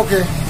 Okay.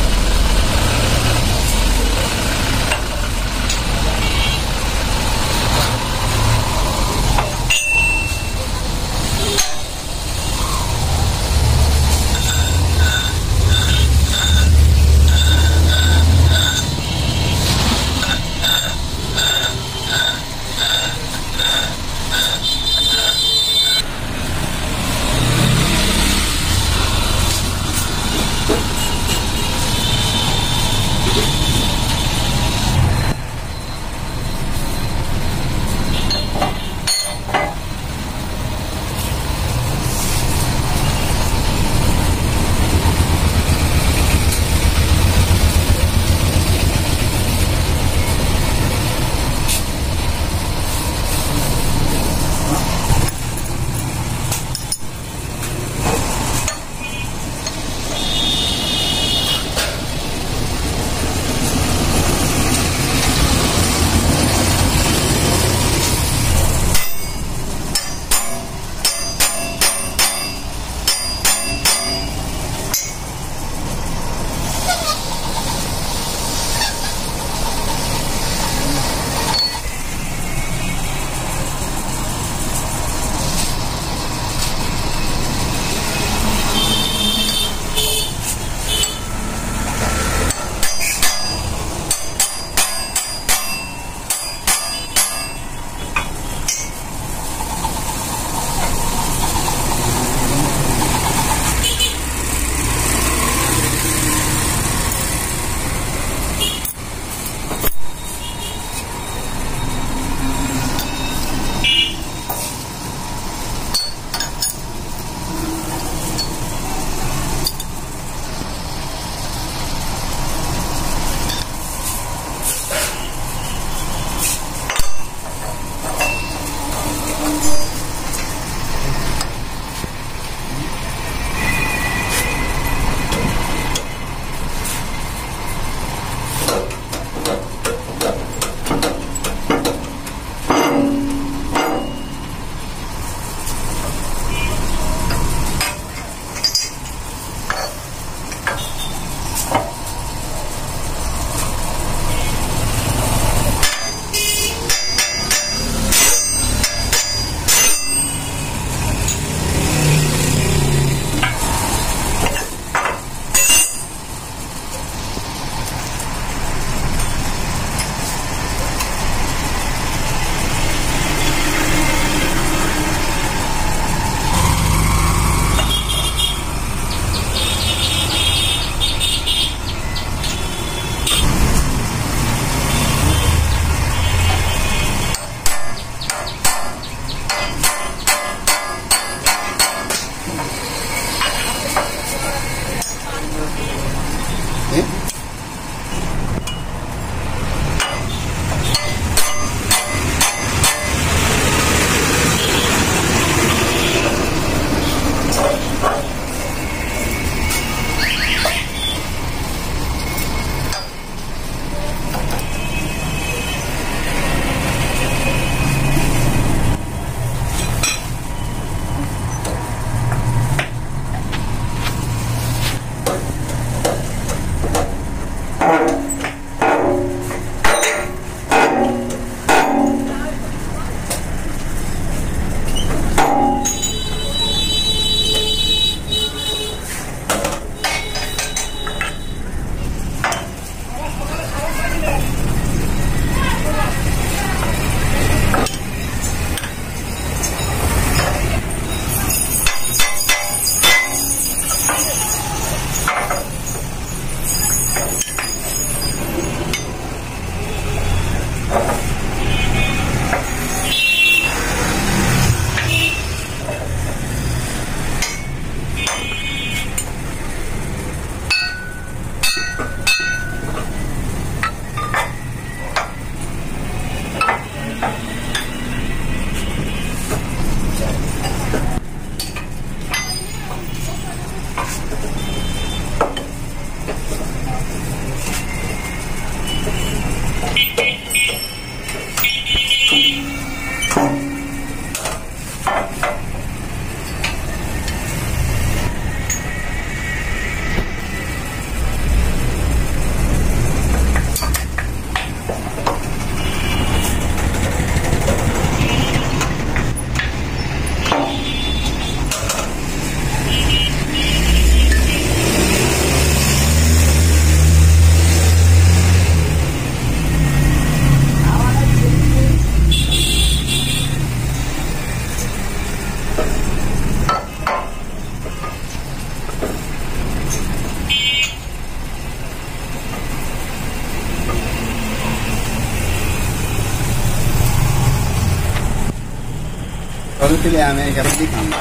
ಕಳುತಿಲೆ ಆಮೇಲೆ ಕರೆದಿ ಕಾಮ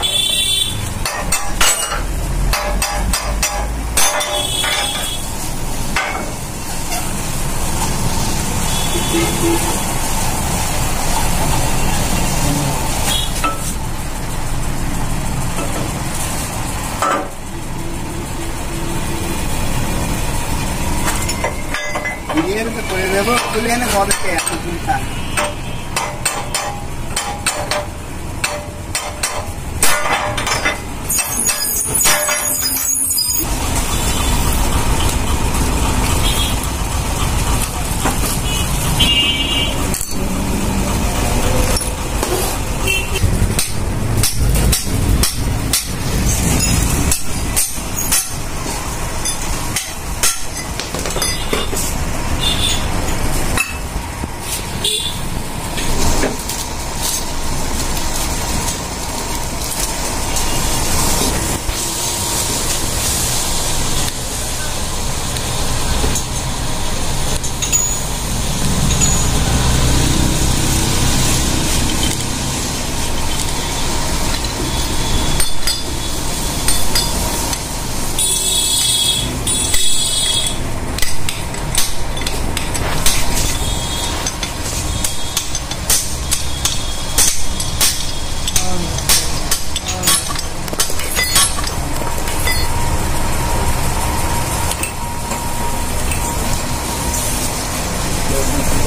ये तो कोई देखो तुले ने बहुत किया तुलता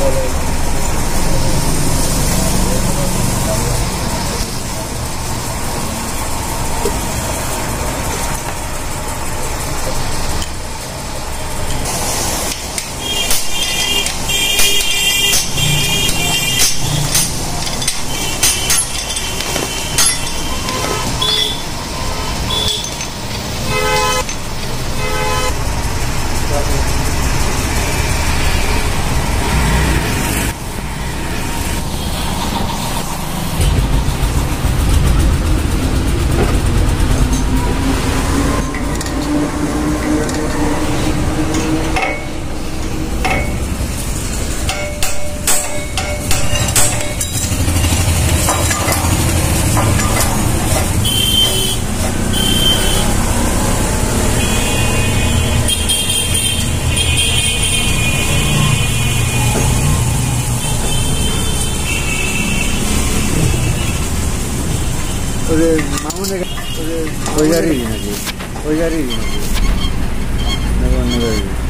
following. Oye, mamá, oye, oye, oye, oye, oye, oye, oye, oye, oye, oye, oye, oye, oye, oye, oye, oye,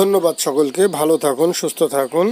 ধন্যবাদ সকলকে ভালো থাকুন সুস্থ থাকুন।